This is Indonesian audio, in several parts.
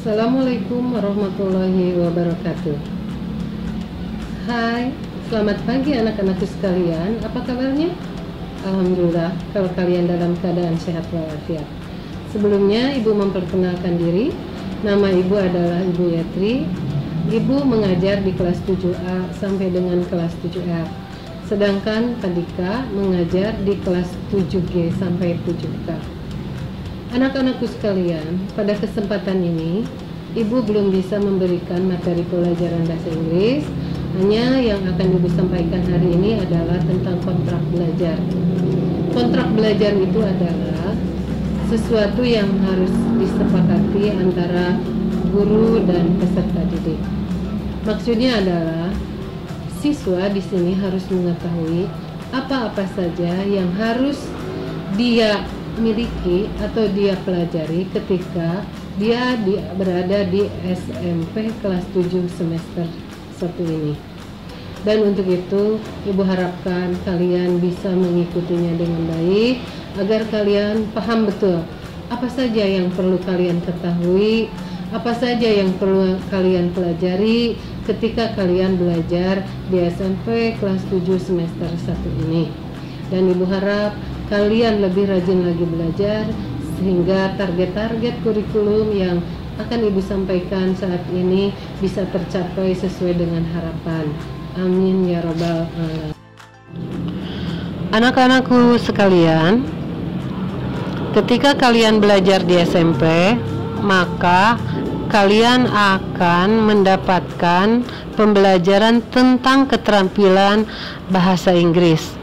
Assalamualaikum warahmatullahi wabarakatuh. Hai, selamat pagi anak-anakku sekalian. Apa kabarnya? Alhamdulillah, kalau kalian dalam keadaan sehat walafiat. Sebelumnya, Ibu memperkenalkan diri. Nama Ibu adalah Ibu Yatri. Ibu mengajar di kelas 7A sampai dengan kelas 7F. Sedangkan Kadika mengajar di kelas 7G sampai 7K. Anak-anakku sekalian, pada kesempatan ini, Ibu belum bisa memberikan materi pelajaran bahasa Inggris. Hanya yang akan Ibu sampaikan hari ini adalah tentang kontrak belajar. Kontrak belajar itu adalah sesuatu yang harus disepakati antara guru dan peserta didik. Maksudnya adalah siswa di sini harus mengetahui apa-apa saja yang harus dia miliki atau dia pelajari ketika dia di, berada di SMP kelas 7 semester 1 ini. Dan untuk itu, Ibu harapkan kalian bisa mengikutinya dengan baik agar kalian paham betul apa saja yang perlu kalian ketahui, apa saja yang perlu kalian pelajari ketika kalian belajar di SMP kelas 7 semester 1 ini. Dan Ibu harap kalian lebih rajin lagi belajar sehingga target-target kurikulum yang akan Ibu sampaikan saat ini bisa tercapai sesuai dengan harapan. Amin ya robbal alamin. Anak-anakku sekalian, ketika kalian belajar di SMP, maka kalian akan mendapatkan pembelajaran tentang keterampilan bahasa Inggris.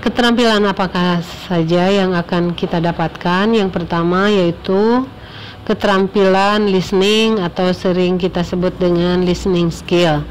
Keterampilan apakah saja yang akan kita dapatkan? Yang pertama yaitu keterampilan listening atau sering kita sebut dengan listening skill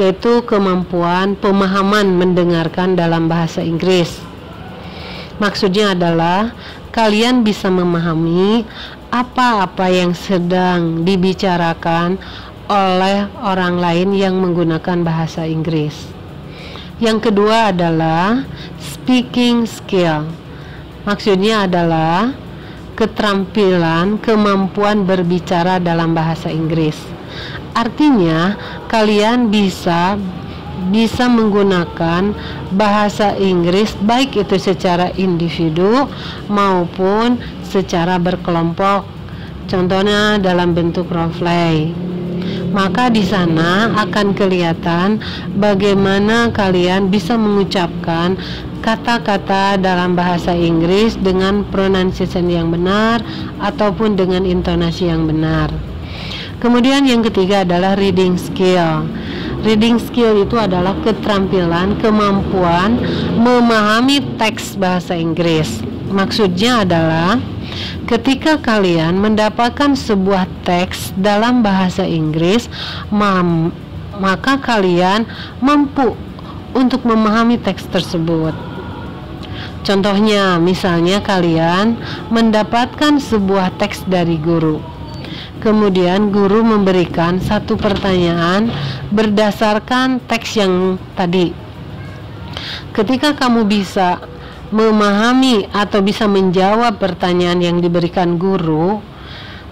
yaitu kemampuan pemahaman mendengarkan dalam bahasa Inggris. Maksudnya adalah kalian bisa memahami apa-apa yang sedang dibicarakan oleh orang lain yang menggunakan bahasa Inggris. Yang kedua adalah speaking skill. Maksudnya adalah keterampilan, kemampuan berbicara dalam bahasa Inggris. Artinya, kalian bisa bisa menggunakan bahasa Inggris baik itu secara individu maupun secara berkelompok. Contohnya dalam bentuk role play maka di sana akan kelihatan bagaimana kalian bisa mengucapkan kata-kata dalam bahasa Inggris dengan pronunciation yang benar ataupun dengan intonasi yang benar. Kemudian yang ketiga adalah reading skill. Reading skill itu adalah keterampilan, kemampuan memahami teks bahasa Inggris. Maksudnya adalah Ketika kalian mendapatkan sebuah teks dalam bahasa Inggris, maka kalian mampu untuk memahami teks tersebut. Contohnya, misalnya kalian mendapatkan sebuah teks dari guru. Kemudian guru memberikan satu pertanyaan berdasarkan teks yang tadi. Ketika kamu bisa memahami atau bisa menjawab pertanyaan yang diberikan guru,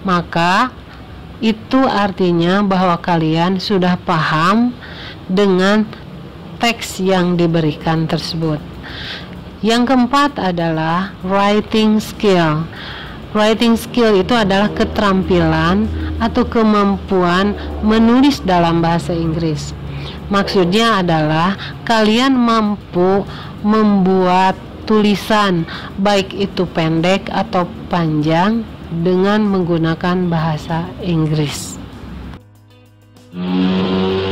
maka itu artinya bahwa kalian sudah paham dengan teks yang diberikan tersebut. Yang keempat adalah writing skill. Writing skill itu adalah keterampilan atau kemampuan menulis dalam bahasa Inggris. Maksudnya adalah kalian mampu membuat tulisan baik itu pendek atau panjang dengan menggunakan bahasa Inggris.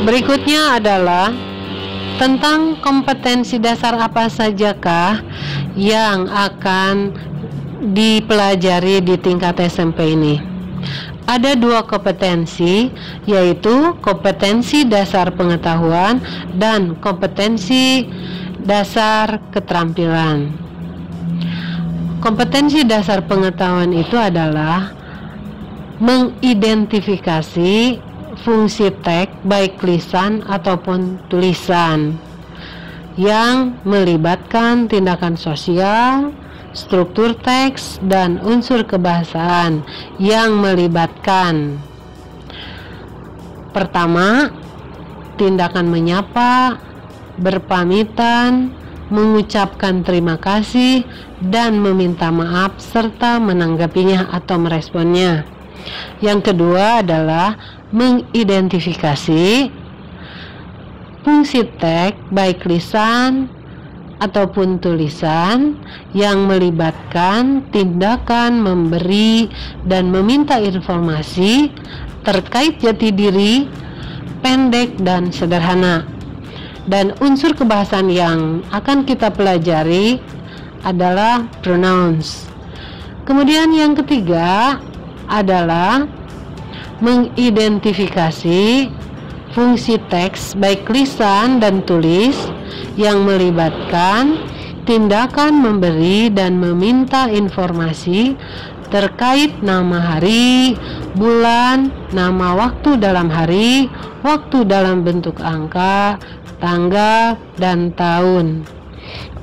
Berikutnya adalah tentang kompetensi dasar apa sajakah yang akan dipelajari di tingkat SMP ini. Ada dua kompetensi, yaitu kompetensi dasar pengetahuan dan kompetensi dasar keterampilan. Kompetensi dasar pengetahuan itu adalah mengidentifikasi fungsi teks baik lisan ataupun tulisan yang melibatkan tindakan sosial, struktur teks, dan unsur kebahasaan yang melibatkan Pertama, tindakan menyapa, berpamitan, mengucapkan terima kasih, dan meminta maaf serta menanggapinya atau meresponnya. Yang kedua adalah mengidentifikasi fungsi teks baik lisan ataupun tulisan yang melibatkan tindakan memberi dan meminta informasi terkait jati diri pendek dan sederhana. Dan unsur kebahasan yang akan kita pelajari adalah pronouns. Kemudian yang ketiga adalah mengidentifikasi fungsi teks baik lisan dan tulis yang melibatkan tindakan memberi dan meminta informasi terkait nama hari, bulan, nama waktu dalam hari, waktu dalam bentuk angka, tanggal, dan tahun.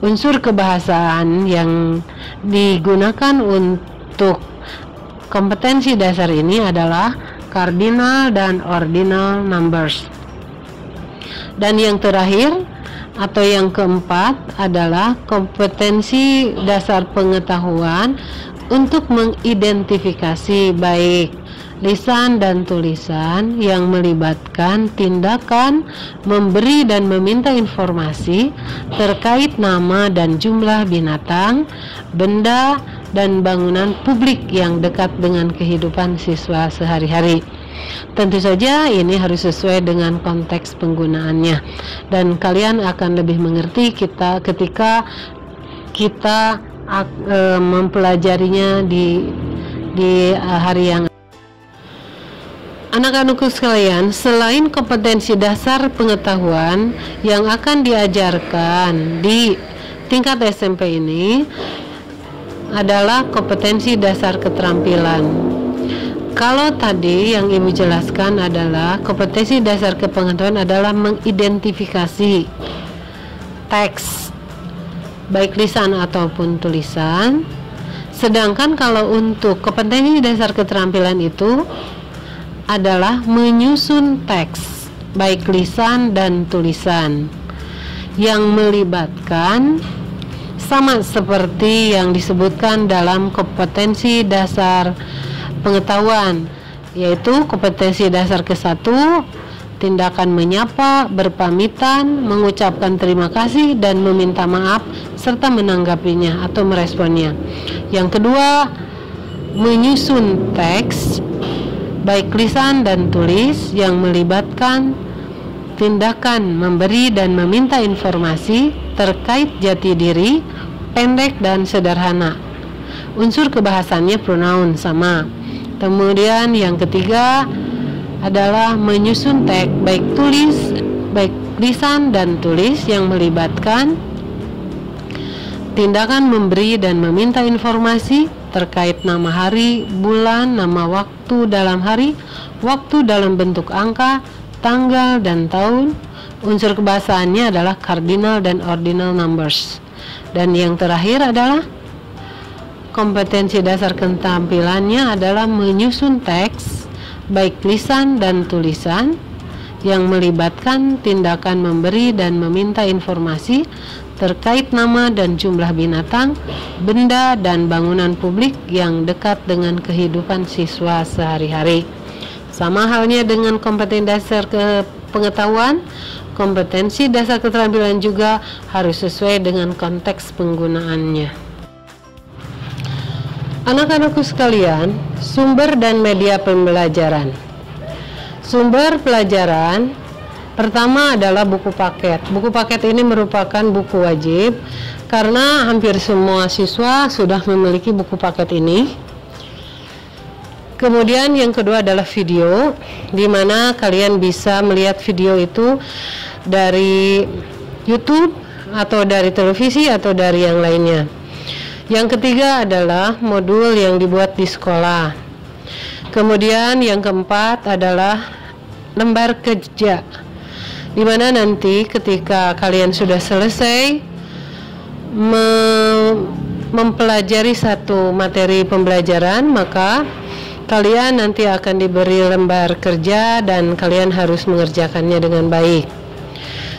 Unsur kebahasaan yang digunakan untuk kompetensi dasar ini adalah cardinal dan ordinal numbers. Dan yang terakhir atau yang keempat adalah kompetensi dasar pengetahuan untuk mengidentifikasi baik lisan dan tulisan yang melibatkan tindakan memberi dan meminta informasi terkait nama dan jumlah binatang, benda, dan bangunan publik yang dekat dengan kehidupan siswa sehari-hari. Tentu saja ini harus sesuai dengan konteks penggunaannya dan kalian akan lebih mengerti kita ketika kita uh, mempelajarinya di di uh, hari yang Anak-anakku sekalian, selain kompetensi dasar pengetahuan yang akan diajarkan di tingkat SMP ini adalah kompetensi dasar keterampilan. Kalau tadi yang Ibu jelaskan adalah kompetensi dasar kepengetahuan adalah mengidentifikasi teks baik lisan ataupun tulisan. Sedangkan kalau untuk kompetensi dasar keterampilan itu adalah menyusun teks baik lisan dan tulisan yang melibatkan sama seperti yang disebutkan dalam kompetensi dasar pengetahuan yaitu kompetensi dasar ke-1 tindakan menyapa, berpamitan, mengucapkan terima kasih dan meminta maaf serta menanggapinya atau meresponnya. Yang kedua, menyusun teks baik lisan dan tulis yang melibatkan tindakan memberi dan meminta informasi terkait jati diri pendek dan sederhana. Unsur kebahasannya pronoun sama. Kemudian yang ketiga, adalah menyusun teks baik tulis, baik lisan dan tulis yang melibatkan tindakan memberi dan meminta informasi terkait nama hari, bulan, nama waktu dalam hari, waktu dalam bentuk angka, tanggal dan tahun. Unsur kebahasaannya adalah cardinal dan ordinal numbers. Dan yang terakhir adalah kompetensi dasar ketampilannya adalah menyusun teks baik lisan dan tulisan yang melibatkan tindakan memberi dan meminta informasi terkait nama dan jumlah binatang, benda, dan bangunan publik yang dekat dengan kehidupan siswa sehari-hari. Sama halnya dengan kompetensi dasar ke pengetahuan, kompetensi dasar keterampilan juga harus sesuai dengan konteks penggunaannya. Anak-anakku sekalian, sumber dan media pembelajaran. Sumber pelajaran pertama adalah buku paket. Buku paket ini merupakan buku wajib karena hampir semua siswa sudah memiliki buku paket ini. Kemudian yang kedua adalah video, di mana kalian bisa melihat video itu dari YouTube atau dari televisi atau dari yang lainnya. Yang ketiga adalah modul yang dibuat di sekolah. Kemudian yang keempat adalah lembar kerja. Di mana nanti ketika kalian sudah selesai me mempelajari satu materi pembelajaran, maka kalian nanti akan diberi lembar kerja dan kalian harus mengerjakannya dengan baik.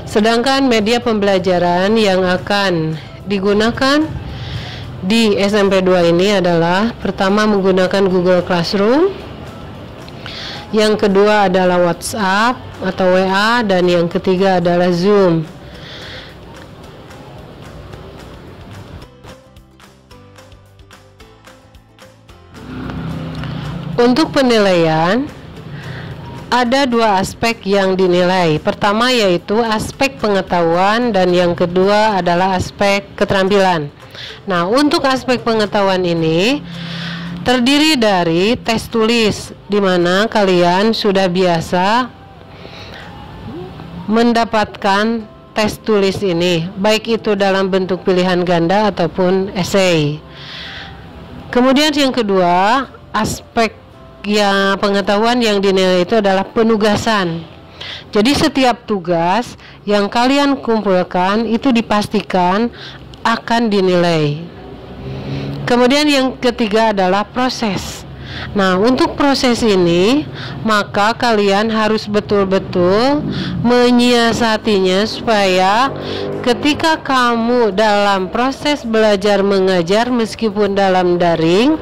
Sedangkan media pembelajaran yang akan digunakan di SMP 2 ini adalah pertama menggunakan Google Classroom, yang kedua adalah WhatsApp atau WA dan yang ketiga adalah Zoom. Untuk penilaian, ada dua aspek yang dinilai. Pertama yaitu aspek pengetahuan dan yang kedua adalah aspek keterampilan. Nah, untuk aspek pengetahuan ini terdiri dari tes tulis di mana kalian sudah biasa mendapatkan tes tulis ini, baik itu dalam bentuk pilihan ganda ataupun esai. Kemudian yang kedua, aspek ya pengetahuan yang dinilai itu adalah penugasan. Jadi setiap tugas yang kalian kumpulkan itu dipastikan akan dinilai. Kemudian yang ketiga adalah proses. Nah, untuk proses ini, maka kalian harus betul-betul menyiasatinya supaya ketika kamu dalam proses belajar mengajar meskipun dalam daring,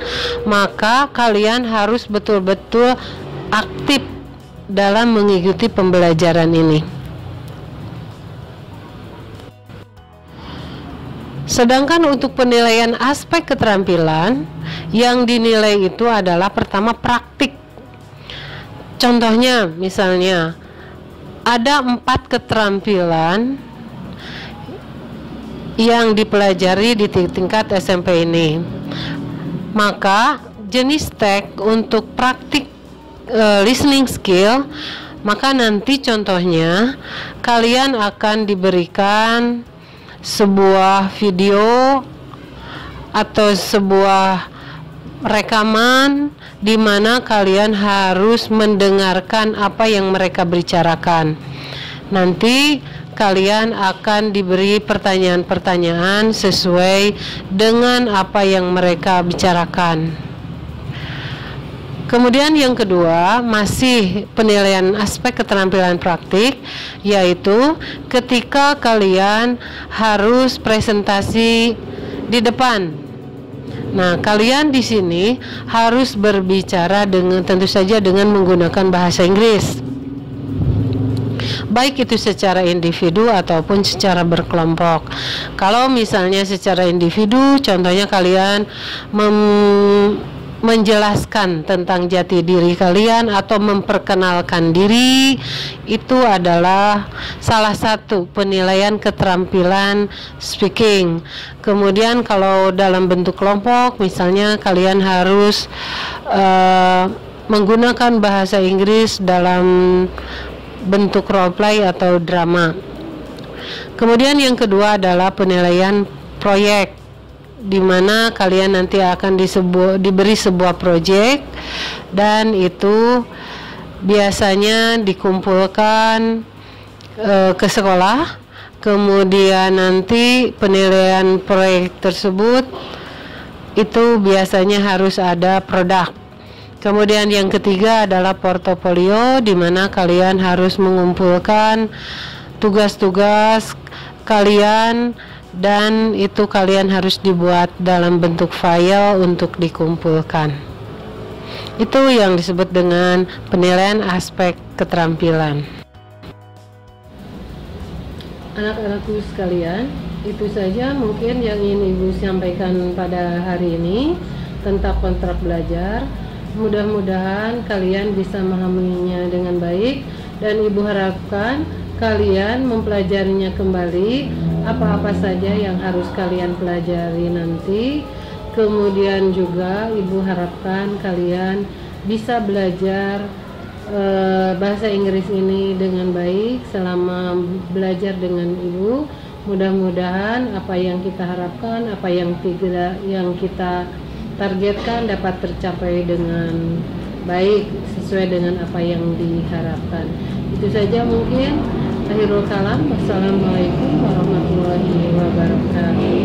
maka kalian harus betul-betul aktif dalam mengikuti pembelajaran ini. Sedangkan untuk penilaian aspek keterampilan yang dinilai itu adalah pertama praktik. Contohnya misalnya ada empat keterampilan yang dipelajari di tingkat SMP ini. Maka jenis tag untuk praktik uh, listening skill maka nanti contohnya kalian akan diberikan sebuah video atau sebuah rekaman di mana kalian harus mendengarkan apa yang mereka bicarakan. Nanti kalian akan diberi pertanyaan-pertanyaan sesuai dengan apa yang mereka bicarakan. Kemudian yang kedua masih penilaian aspek keterampilan praktik yaitu ketika kalian harus presentasi di depan. Nah, kalian di sini harus berbicara dengan tentu saja dengan menggunakan bahasa Inggris. Baik itu secara individu ataupun secara berkelompok. Kalau misalnya secara individu, contohnya kalian mem menjelaskan tentang jati diri kalian atau memperkenalkan diri itu adalah salah satu penilaian keterampilan speaking. Kemudian kalau dalam bentuk kelompok misalnya kalian harus uh, menggunakan bahasa Inggris dalam bentuk role play atau drama. Kemudian yang kedua adalah penilaian proyek di mana kalian nanti akan disebu diberi sebuah proyek dan itu biasanya dikumpulkan e, ke sekolah. Kemudian nanti penilaian proyek tersebut itu biasanya harus ada produk. Kemudian yang ketiga adalah portofolio di mana kalian harus mengumpulkan tugas-tugas kalian dan itu kalian harus dibuat dalam bentuk file untuk dikumpulkan. Itu yang disebut dengan penilaian aspek keterampilan. Anak-anakku sekalian, itu saja mungkin yang ingin Ibu sampaikan pada hari ini tentang kontrak belajar. Mudah-mudahan kalian bisa memahaminya dengan baik dan Ibu harapkan kalian mempelajarinya kembali apa-apa saja yang harus kalian pelajari nanti. Kemudian juga ibu harapkan kalian bisa belajar e, bahasa Inggris ini dengan baik selama belajar dengan ibu. Mudah-mudahan apa yang kita harapkan apa yang tidak yang kita targetkan dapat tercapai dengan baik sesuai dengan apa yang diharapkan. Itu saja mungkin. Akhirul kalam. Wassalamualaikum warahmatullahi wabarakatuh.